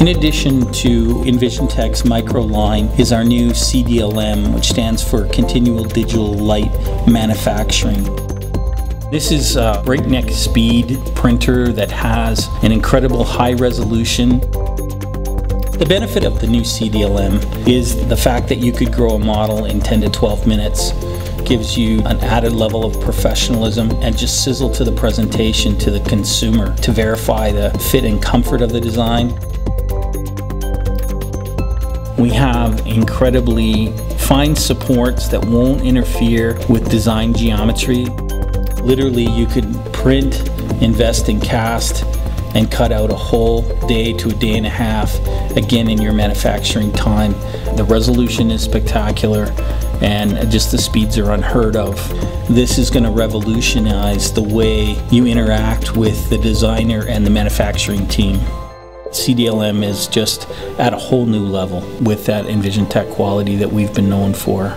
In addition to EnvisionTEC's microline is our new CDLM, which stands for Continual Digital Light Manufacturing. This is a breakneck speed printer that has an incredible high resolution. The benefit of the new CDLM is the fact that you could grow a model in 10 to 12 minutes gives you an added level of professionalism and just sizzle to the presentation to the consumer to verify the fit and comfort of the design. We have incredibly fine supports that won't interfere with design geometry. Literally, you could print, invest in cast, and cut out a whole day to a day and a half again in your manufacturing time. The resolution is spectacular and just the speeds are unheard of. This is going to revolutionize the way you interact with the designer and the manufacturing team. CDLM is just at a whole new level with that EnvisionTEC quality that we've been known for.